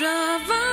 Rava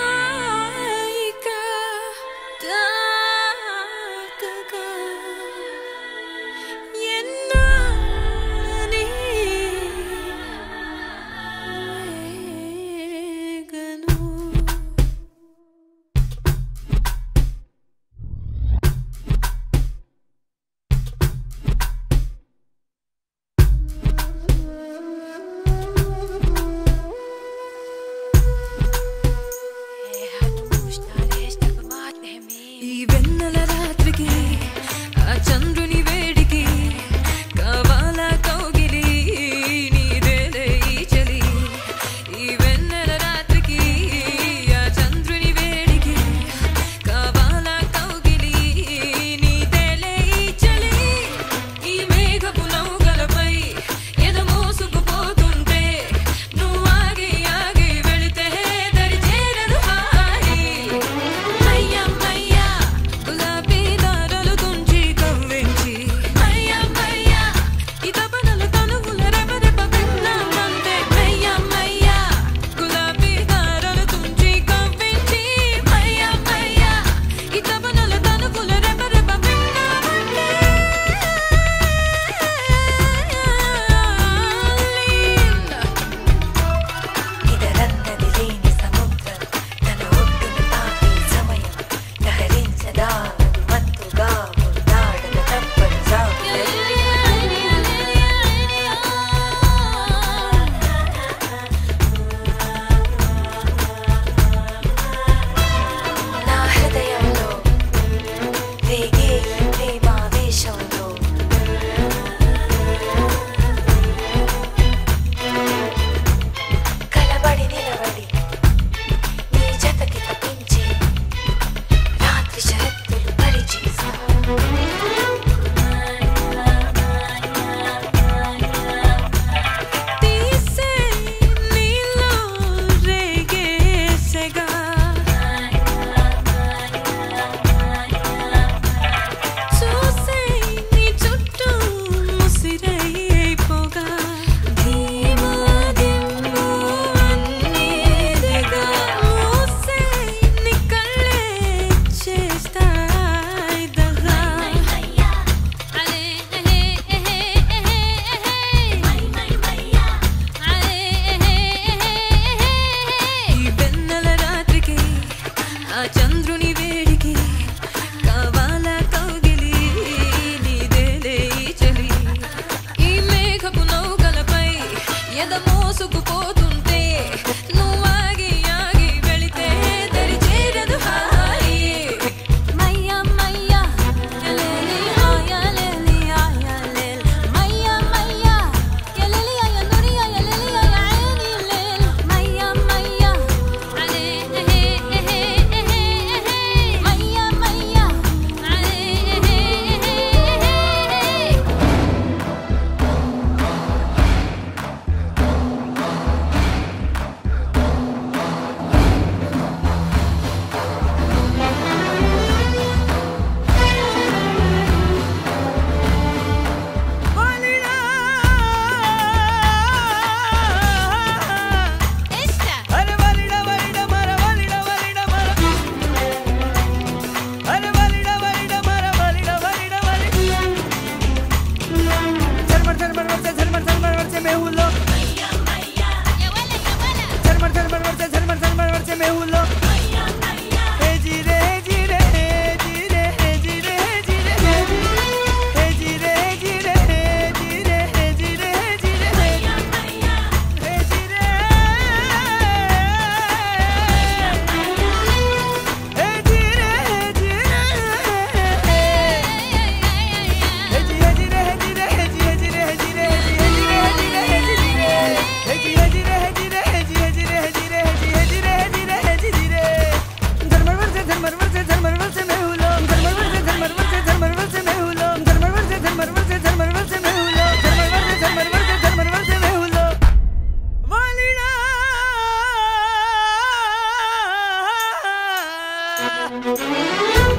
Música